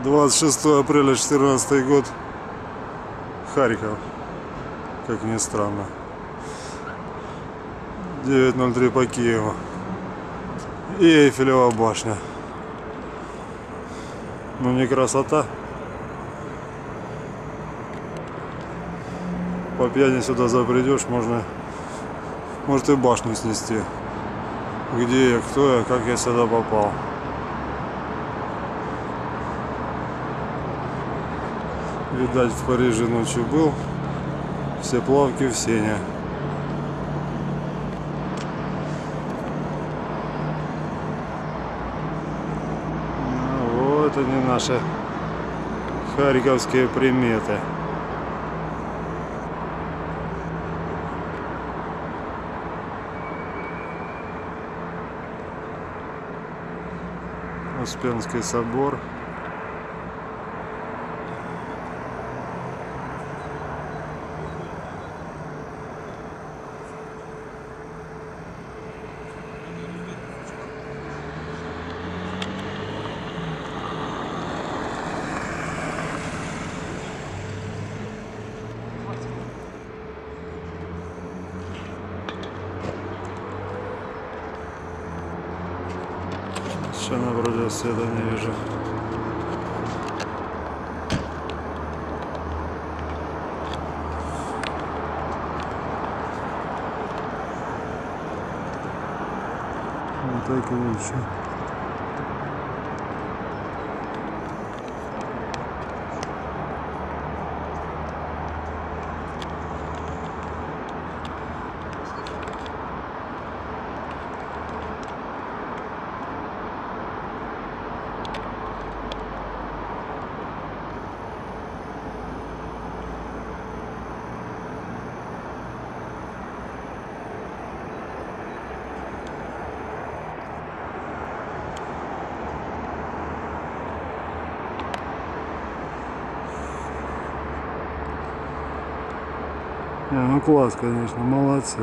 26 апреля 2014 год. Харьков. Как ни странно. 9.03 по Киеву. И Эйфелева башня. Ну не красота. По пьяни сюда запридешь, можно может и башню снести. Где я, кто я, как я сюда попал. Видать, в Париже ночью был. Все плавки в сене. Ну, вот они наши харьковские приметы. Успенский собор. Совершенно вроде света не вижу. Вот так и лучше. Не, ну класс, конечно, молодцы.